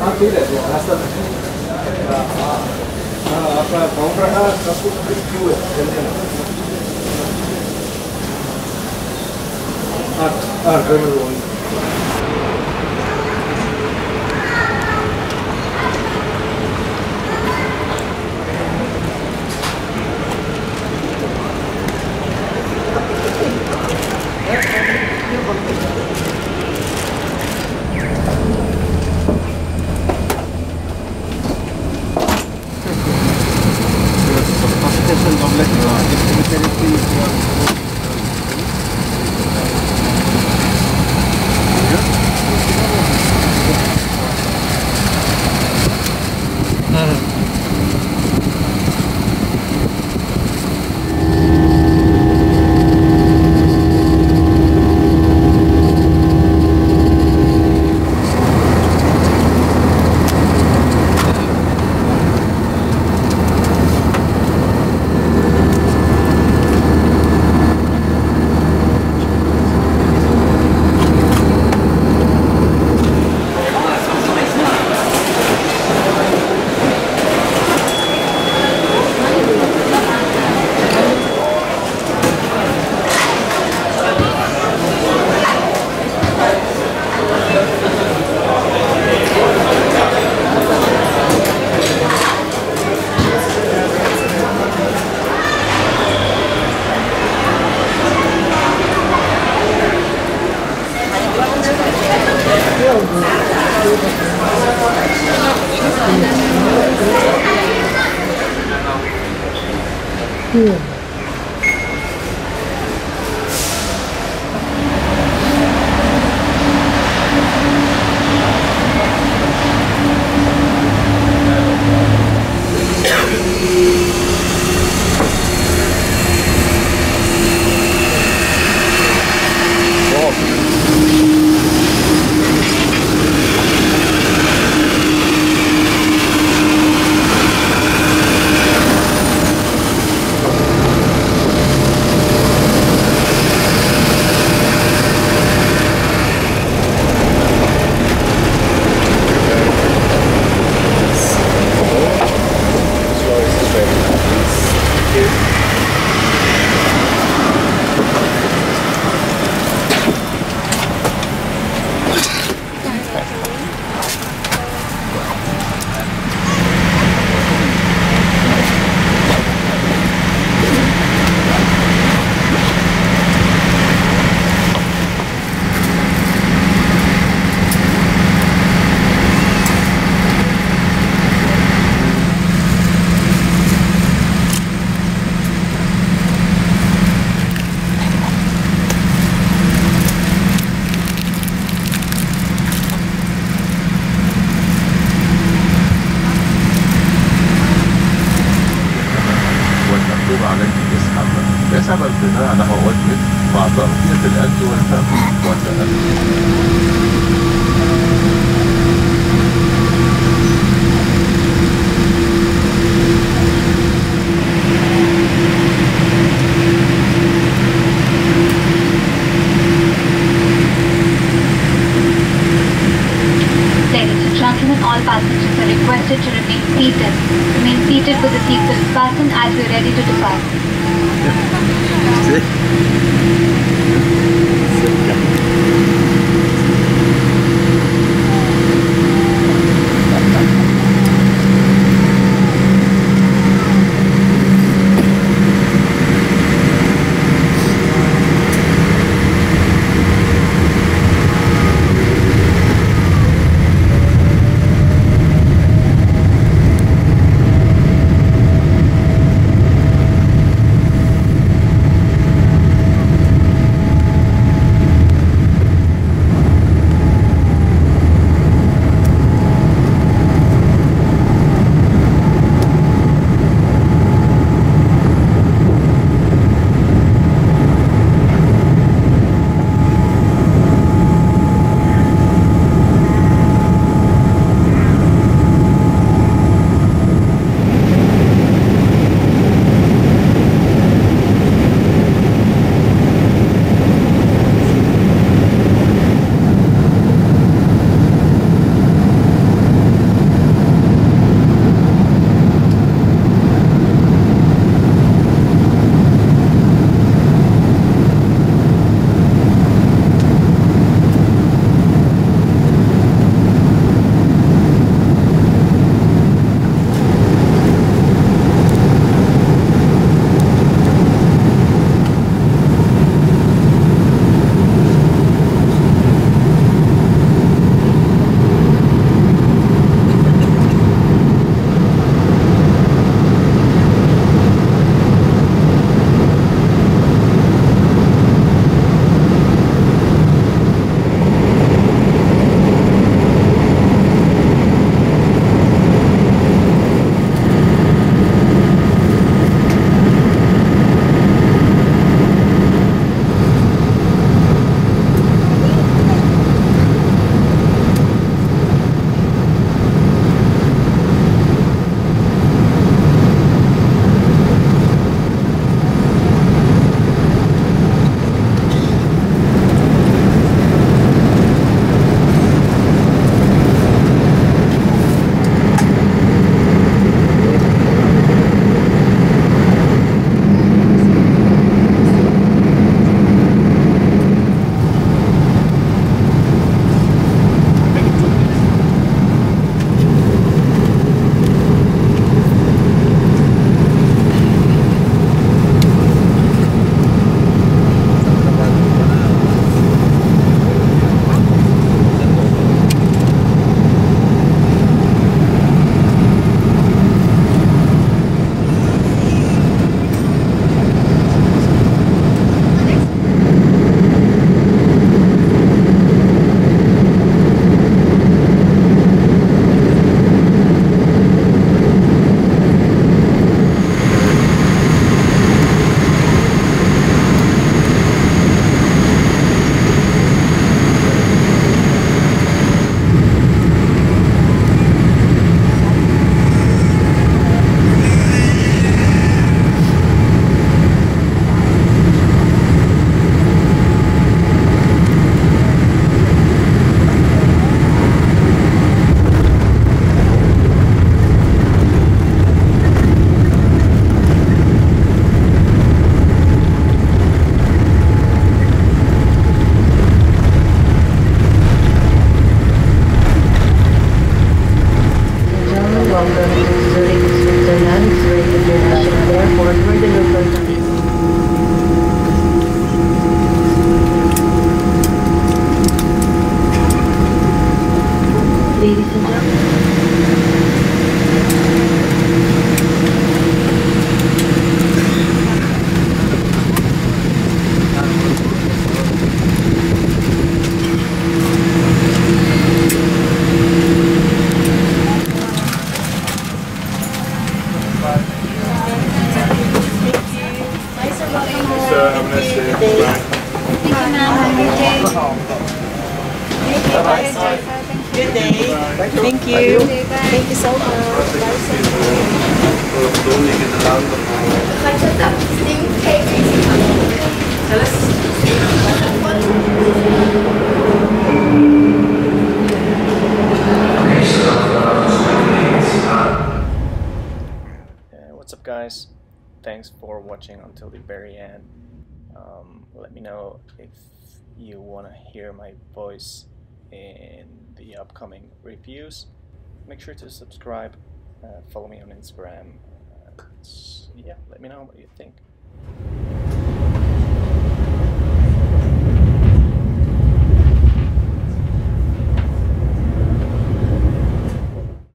हाँ ठीक है आपका काउंटर का सब कुछ क्यों है। हाँ हाँ 嗯。是。Fastened as we are ready to depart. Thank you, ma'am. Good day. Good day. Thank you. Thank you so much. What's up, guys? Thanks for watching until the very end. Um, let me know if you want to hear my voice in the upcoming reviews. Make sure to subscribe, uh, follow me on Instagram. Uh, yeah, let me know what you think.